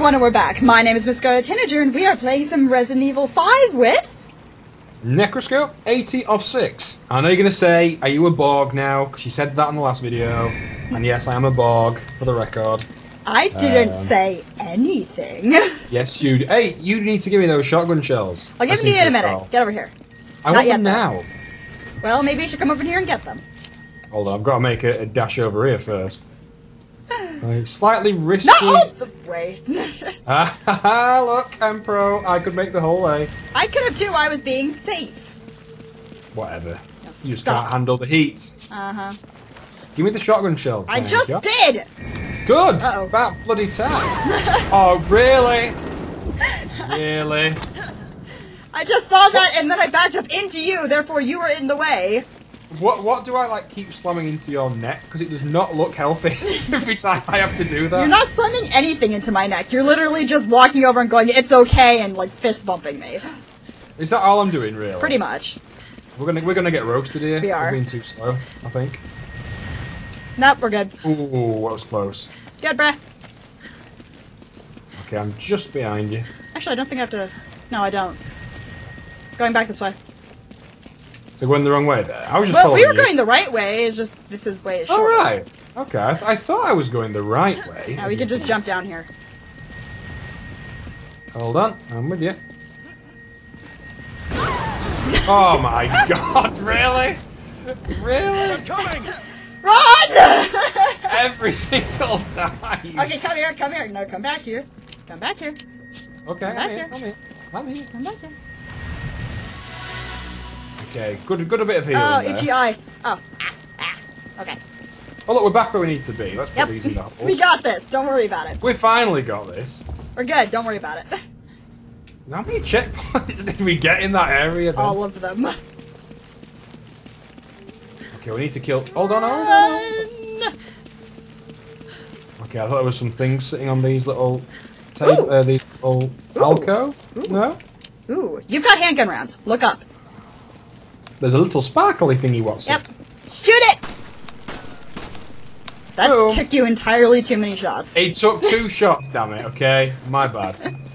everyone, and we're back. My name is Miss Scarlet Tanager, and we are playing some Resident Evil 5 with... Necroscope 80 of 6. I know you're going to say, are you a Borg now? Because you said that in the last video. And yes, I am a Borg, for the record. I didn't Um, say anything. Yes, you... Do. Hey, you need to give me those shotgun shells. I'll give them to you in a minute. Get over here. I Not want yet, them though. now. Well, maybe you should come over here and get them. Hold on, I've got to make a, a dash over here first. Right, slightly risky. No! Oh, the way. Ah, ha, ha, look, I'm pro. I could make the whole way. I could have too. I was being safe. Whatever. No, You just can't handle the heat. Uh-huh. Give me the shotgun shells. I just you. did! Good. Uh-oh. About bloody time. oh, really? Really? I just saw that, and then I backed up into you, therefore you were in the way. What what do I like keep slamming into your neck? Because it does not look healthy every time I have to do that. You're not slamming anything into my neck. You're literally just walking over and going, it's okay, and like fist bumping me. Is that all I'm doing, really? Pretty much. We're gonna we're gonna get roasted here. We are. We're being too slow, I think. Nope, we're good. Ooh, that was close. Good, bruh. Okay, I'm just behind you. Actually, I don't think I have to. No, I don't. Going back this way. They're going the wrong way there. I was just Well, following we were you. going the right way. It's just this is way All shorter. right. Okay, I, th- I thought I was going the right way. Now we could just jump down here. Hold on, I'm with you. oh my god, really? Really? I'm Coming! Run! Every single time. okay, come here, come here. No, come back here. Come back here. Okay, Come back I'm here, here. I'm here. I'm here. Come back here. Okay, good, good a bit of healing Oh, there. itchy eye. Oh, ah, ah. Okay. Oh look, we're back where we need to be. Let's put Yep. these in the holes. we got this. Don't worry about it. We finally got this. We're good. Don't worry about it. How many checkpoints did we get in that area then? All of them. Okay, we need to kill... Hold on, hold on. Okay, I thought there was some things sitting on these little... Ooh. uh, these little Ooh. alcove? Ooh. No? Ooh, you've got handgun rounds. Look up. There's a little sparkly thingy, what's Yep. Shoot it! That Hello. took you entirely too many shots. It took two shots, damn it, okay? My bad.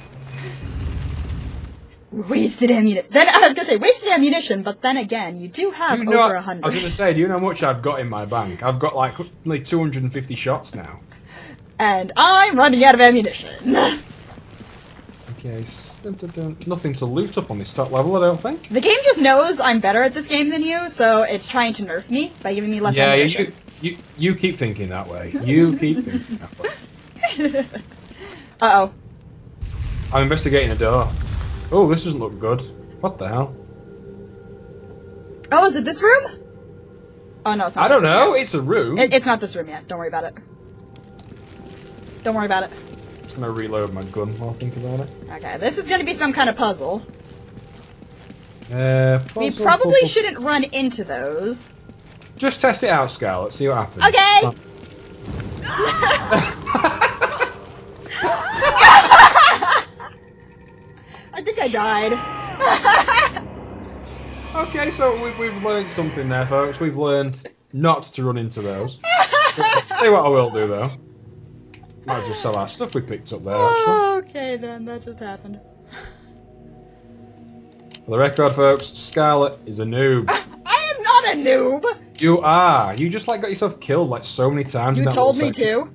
Wasted ammunition. Then I was gonna say wasted ammunition, but then again, you do have Do you know, over a I was to say, do you know how much I've got in my bank? I've got like nearly 250 shots now. And I'm running out of ammunition. S- dun, dun, dun. nothing to loot up on this top level, I don't think. the game just knows I'm better at this game than you, so it's trying to nerf me by giving me less yeah, ammunition. you, you, you keep thinking that way. You keep thinking that way. Uh oh. I'm investigating a door. Oh, this doesn't look good. What the hell? Oh, is it this room? Oh no, it's not. I don't know. It's a room. It, it's not this room yet. Don't worry about it. Don't worry about it. I'm gonna reload my gun while I think about it. Okay, this is gonna be some kind of puzzle. Uh, We probably puzzle. shouldn't run into those. Just test it out, Scarlet. See what happens. Okay. I think I died. Okay, so we, we've learned something there, folks. We've learned not to run into those. See what I will do, though. Might just sell our stuff we picked up there, actually. okay, then that just happened. For the record, folks, Scarlet is a noob. I am not a noob. You are. You just like got yourself killed like so many times. You told me section. to.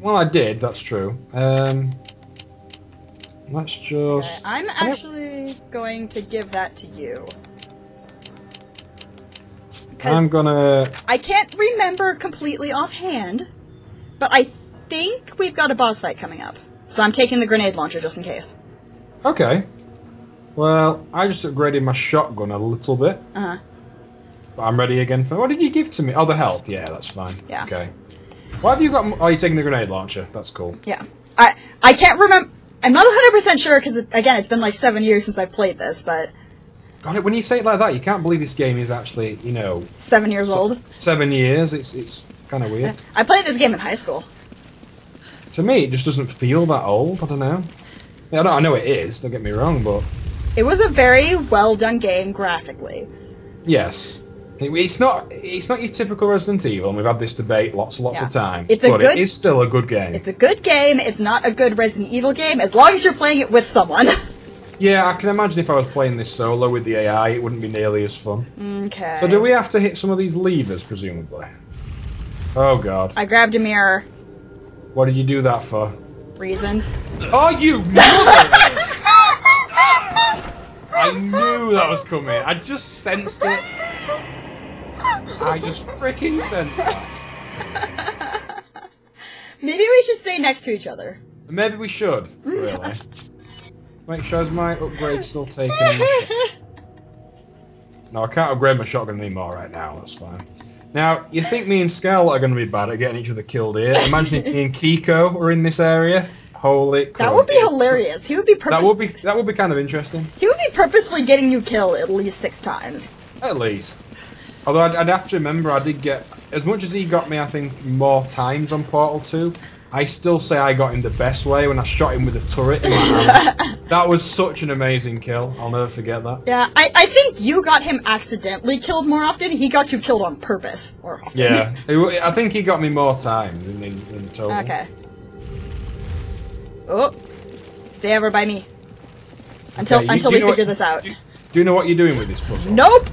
Well, I did. That's true. Um, let's just. Okay, I'm actually going to give that to you. I'm gonna. I can't remember completely offhand, but I think we've got a boss fight coming up. So I'm taking the grenade launcher just in case. Okay. Well, I just upgraded my shotgun a little bit. Uh huh. But I'm ready again for. What did you give to me? Oh, the health. Yeah, that's fine. Yeah. Okay. Why have you got? m- Oh, you're taking the grenade launcher. That's cool. Yeah. I I can't remember. I'm not 100% sure because, again, it's been like seven years since I've played this, but God, it when you say it like that, you can't believe this game is actually, you know, seven years old. seven years. It's it's kind of weird. I played this game in high school. To me, it just doesn't feel that old. I don't know. Yeah, I, know, I know it is. Don't get me wrong, but It was a very well done game graphically. yes. It- It's not. It's not your typical Resident Evil. and We've had this debate lots and lots Yeah. of times. It's a but good- it is still a good game. It's a good game. It's not a good Resident Evil game as long as you're playing it with someone. Yeah, I can imagine if I was playing this solo with the AI, it wouldn't be nearly as fun. okay. So do we have to hit some of these levers, presumably? Oh god. I grabbed a mirror. What did you do that for? Reasons. Oh, you mother! I knew that was coming. I just sensed it. I just freaking sensed it. Maybe we should stay next to each other. Maybe we should, really. Mm. Make sure is my upgrade still taken. No, I can't upgrade my shotgun anymore right now, that's fine. Now, you think me and Scarlet are going to be bad at getting each other killed here? Imagine if me and Kiko were in this area. Holy crap. That would be hilarious. He would be purpose- That would be that would be kind of interesting, He would be purposefully getting you killed at least six times. at least. Although I'd, I'd have to remember, I did get as much as he got me. I think more times on Portal Two. I still say I got him the best way when I shot him with a turret in my hand. that was such an amazing kill. I'll never forget that. Yeah, I, I think you got him accidentally killed more often. He got you killed on purpose more often. Yeah, I think he got me more times in, in, in total. okay. Oh, stay over by me until Okay, you- until we figure what- this out. Do, do you know what you're doing with this puzzle? Nope.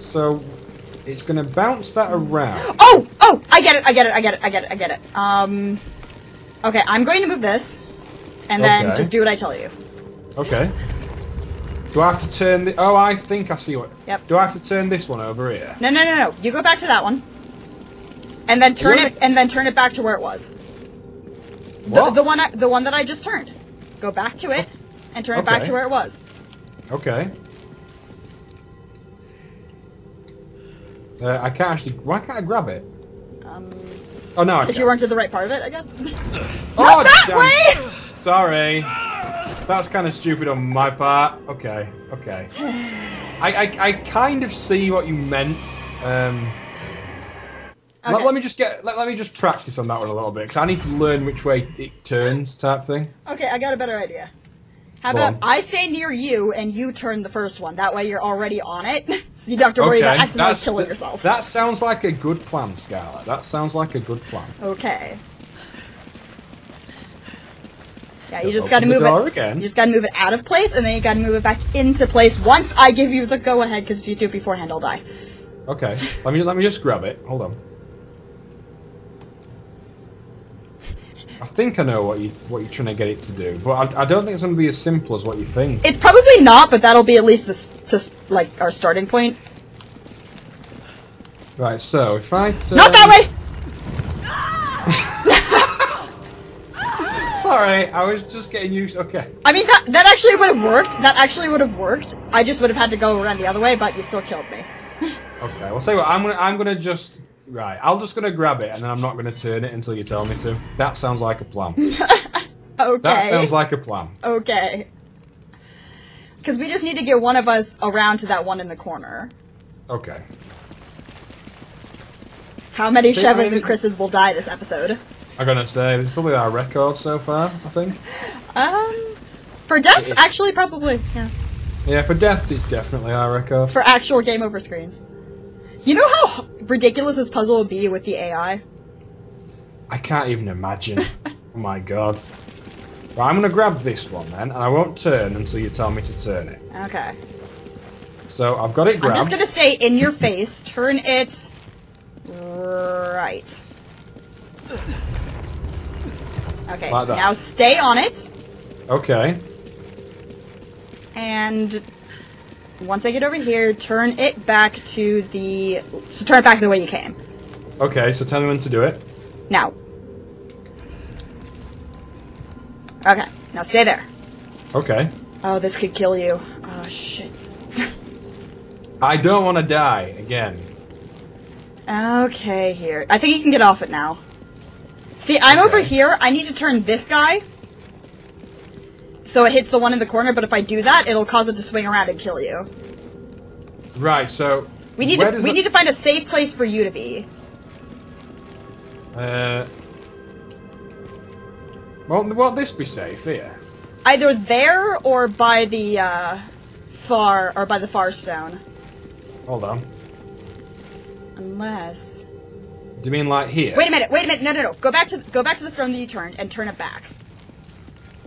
So it's going to bounce that around. Oh, oh, I get it, I get it, I get it, I get it, I get it. Um, okay, I'm going to move this, and then Okay. just do what I tell you. Okay. Do I have to turn the? Oh, I think I see what. Yep. Do I have to turn this one over here? No, no, no, no. You go back to that one, and then turn it, and then turn it back to where it was. The, What? the one, I, the one that I just turned. Go back to it, and turn it back to where it was. Okay. Uh, I can't actually. Why can't I grab it? Um, Oh no, if you weren't to the right part of it, I guess. oh, that damn. way! Sorry. That's kind of stupid on my part. Okay, okay. I, I, I kind of see what you meant. Um, let, let me just get let, let me just practice on that one a little bit because I need to learn which way it turns type thing. Okay, I got a better idea. How about on. I stay near you and you turn the first one? That way you're already on it, so you don't have to worry about accidentally that's- killing yourself. That sounds like a good plan, Scarlet. That sounds like a good plan. Okay. Yeah, you Just just gotta move it. again. You just gotta move it out of place, and then you gotta move it back into place. Once I give you the go ahead, because if you do it beforehand, I'll die. Okay, let me let me just grab it. Hold on. I think I know what you what you're trying to get it to do, but I, I don't think it's going to be as simple as what you think. It's probably not, but that'll be at least this just like our starting point. Right, so if I turn... Not that way. Sorry, I was just getting used. Okay. I mean, that that actually would have worked. That actually would have worked. I just would have had to go around the other way, but you still killed me. Okay. Well, tell you what. I'm gonna I'm gonna just right. I'm just gonna grab it, and then I'm not gonna turn it until you tell me to. That sounds like a plan. Okay. That sounds like a plan. Okay. Because we just need to get one of us around to that one in the corner. Okay. How many See, Shevas and Chris's will die this episode? I'm gonna say it's probably our record so far. I think. Um, for deaths, actually, probably. Yeah. Yeah, for deaths, it's definitely our record. For actual game over screens. You know how ridiculous this puzzle would be with the AI? I can't even imagine. oh my god. Right, I'm gonna grab this one then, and I won't turn until you tell me to turn it. Okay. So I've got it grabbed. I'm just gonna say in your face, turn it right. Okay, Like now stay on it, Okay. and once I get over here, turn it back to the. So turn it back the way you came. Okay, so tell me when to do it. Now. Okay, now stay there. Okay. Oh, this could kill you. Oh, shit. I don't want to die again. Okay, here. I think you can get off it now. See, I'm over here. I need to turn this guy. So it hits the one in the corner, but if I do that, it'll cause it to swing around and kill you. Right, so We need to we need to find a safe place for you to be. Uh, won't, won't this be safe here? Either there or by the uh, far or by the far stone. Hold on. Unless. Do you mean like here? Wait a minute. Wait a minute. No, no, no. Go back to go back to the stone that you turned and turn it back.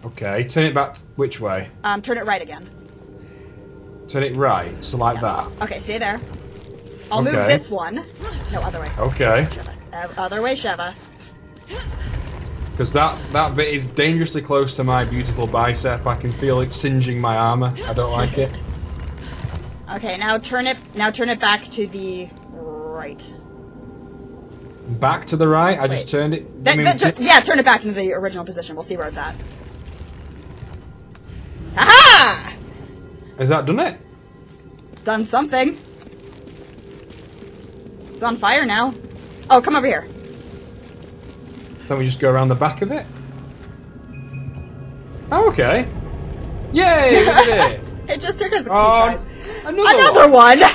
Okay, turn it back. Which way? Um, turn it right again. Turn it right. So like that. Okay, stay there. I'll move this one. No, other way. Okay. Sheva. Other way, Sheva. Because that, that bit is dangerously close to my beautiful bicep. I can feel it singeing my armor. I don't like it. Okay, now turn it. Now turn it back to the right. Back to the right. I just turned it. That, I mean, that- yeah, turn it back into the original position. We'll see where it's at. Aha! has that done it? Done something. It's on fire now. Oh, come over here. Then we just go around the back of it. Oh, okay. Yay! We did it. It just took us a few Oh, tries. another, Another one. one.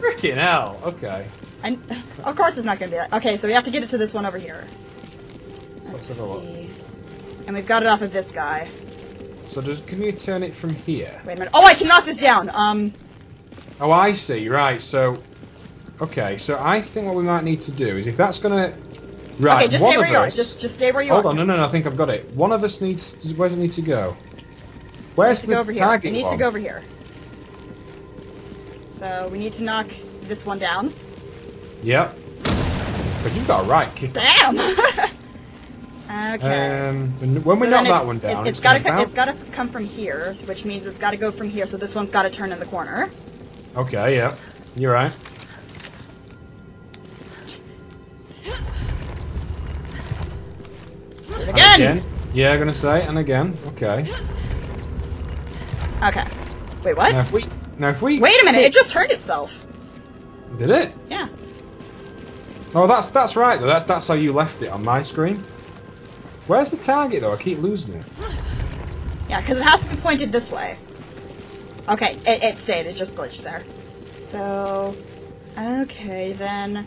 Freaking hell. Okay. And of course, it's not going to be. Okay, so we have to get it to this one over here. Let's Let's have a look. see. And we've got it off of this guy. So does can you turn it from here? Wait a minute. Oh, I can knock this down. Um, Oh, I see. Right. So, okay. So I think what we might need to do is if that's gonna. Right. okay, just stay where of you are. Just, just stay where you Hold are. on. No, no, no. I think I've got it. One of us needs. Where does it need to go? Where's to the over here. target It needs one? to go over here. So we need to knock this one down. Yep. But you've got a right kick. Damn. okay. Um, when when we So knock that one down, it, has got to it's got to come from here, which means it's got to go from here. So this one's got to turn in the corner. Okay. Yeah. You're right. And again. Yeah, I'm gonna say, and again. Okay. Okay. Wait, what? Now if we. Now if we. Wait a minute. It just turned itself. Did it? Yeah. Oh, that's that's right. Though. That's that's how you left it on my screen. Where's the target though? I keep losing it. Yeah, because it has to be pointed this way. Okay, it, it stayed. It just glitched there. So, okay then.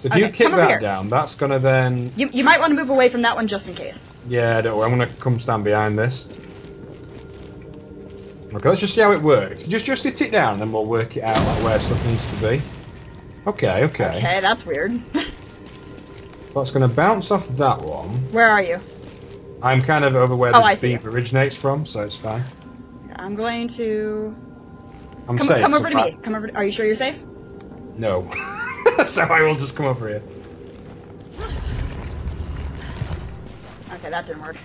So if you Okay, kick that down, that's gonna then. You, you might want to move away from that one just in case. Yeah, don't worry. I'm gonna come stand behind this. Okay, let's just see how it works. Just just sit it down, and then we'll work it out like where stuff needs to be. Okay, okay. Okay, that's weird. So that's gonna bounce off that one. Where are you? I'm kind of over where Oh, the I beep originates from, so it's fine. I'm going to I'm come, safe. come so over to far. me. Come over. To, are you sure you're safe? No. so I will just come over here. Okay, that didn't work.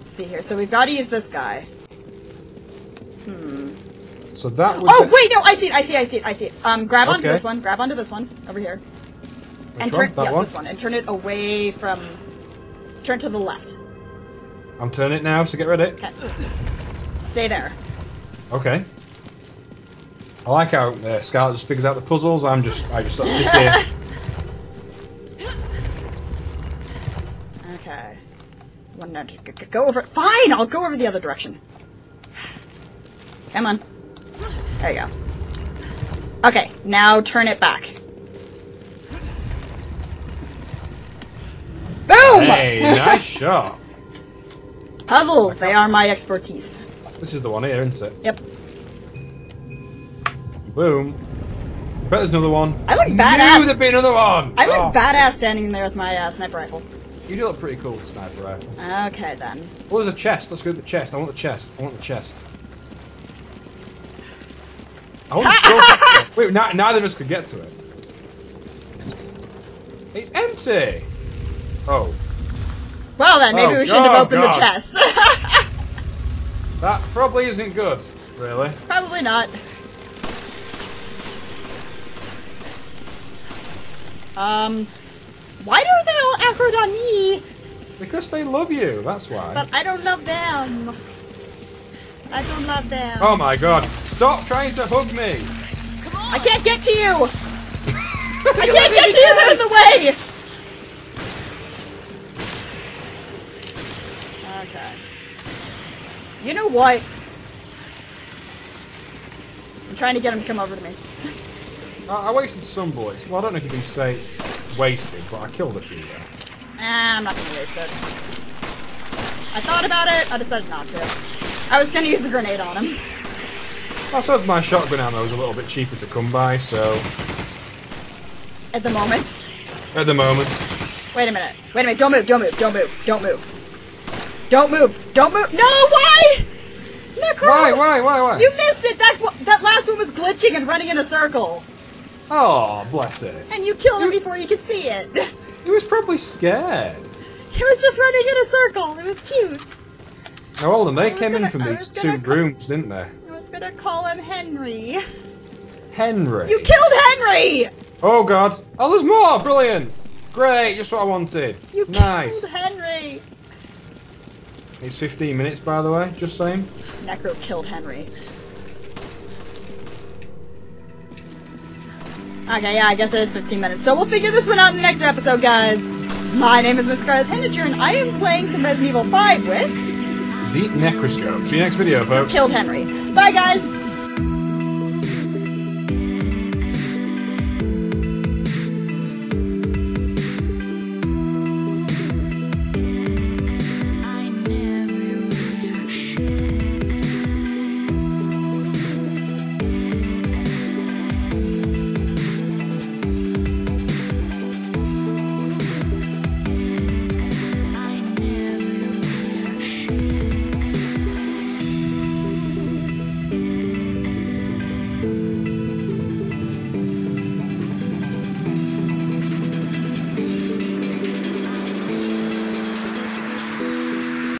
Let's see here. So we've got to use this guy. Hmm. So that would. Oh be- wait, no! I see it. I see. it, I see it. I see it. Um, grab onto Okay. this one. Grab onto this one over here, Which and one? turn. That yes, one? this one, and turn it away from. Turn to the left. I'm turning it now, so get ready. Okay. Stay there. Okay. I like how uh, Scarlet just figures out the puzzles. I'm just, I just sort of sit here. Okay. One, no, go over. Fine, I'll go over the other direction. Come on. There you go. Okay, now turn it back. Boom! Hey, nice shot. Puzzles, they are my expertise. This is the one here, isn't it? Yep. Boom. Bet there's another one. I look badass. Knew there'd be another one. I look Oh, badass standing there with my uh, sniper rifle. You do look pretty cool with sniper rifle. Okay then. Oh, there's a chest. Let's go to the chest. I want the chest. I want the chest. I want to go Wait, ni- neither of us could get to it. It's empty. Oh, Well then, maybe Oh, we shouldn't have opened God. the chest. that probably isn't good, really. Probably not. Um, why do they all aggro on me? Because they love you, that's why. But I don't love them. I don't love them. Oh my god, stop trying to hug me! I can't get to you. I can't get to you. They're in the way. Okay. You know what? I'm trying to get him to come over to me. I, I wasted some bullets. Well, I don't know if you can say wasted, but I killed a few there. Ah, I'm not gonna waste it. I thought about it. I decided not to. I was gonna use a grenade on him. I suppose my shotgun ammo is a little bit cheaper to come by, so At the moment. at the moment. Wait a minute. Wait a minute. Don't move. Don't move. Don't move. Don't move. Don't move. Don't move. No, why? Necro! Why, why, why, why? You missed it. That that last one was glitching and running in a circle, Oh, bless it. and you killed him before you could see it. He was probably scared. He was just running in a circle. It was cute. Now, hold on, they came in gonna- from these two rooms, didn't they? I was gonna call him Henry. Henry. You killed Henry. Oh god. Oh, there's more! Brilliant! Great, just what I wanted. You nice. killed Henry. It's 15 minutes, by the way, just saying. Necro killed Henry. Okay, yeah, I guess it is 15 minutes. So we'll figure this one out in the next episode, guys. My name is Miss Scarlet Tanager, and I am playing some Resident Evil 5 with The Necroscope. See you next video, folks. Killed Henry. Bye, guys!